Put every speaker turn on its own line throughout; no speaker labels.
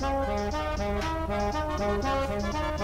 Thank you.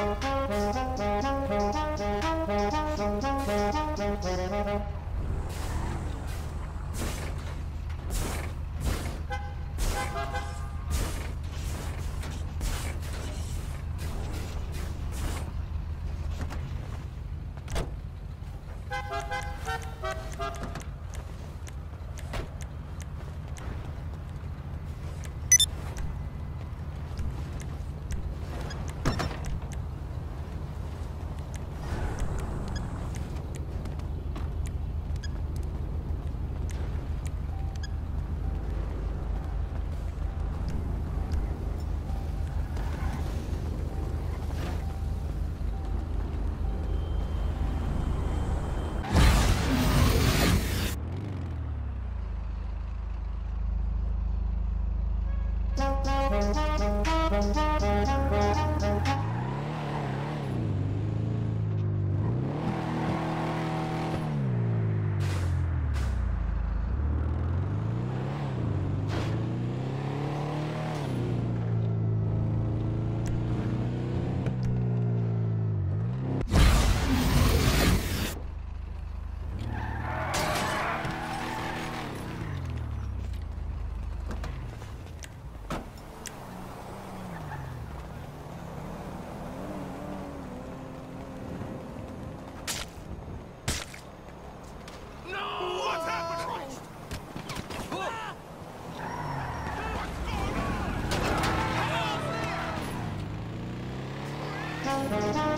Bye.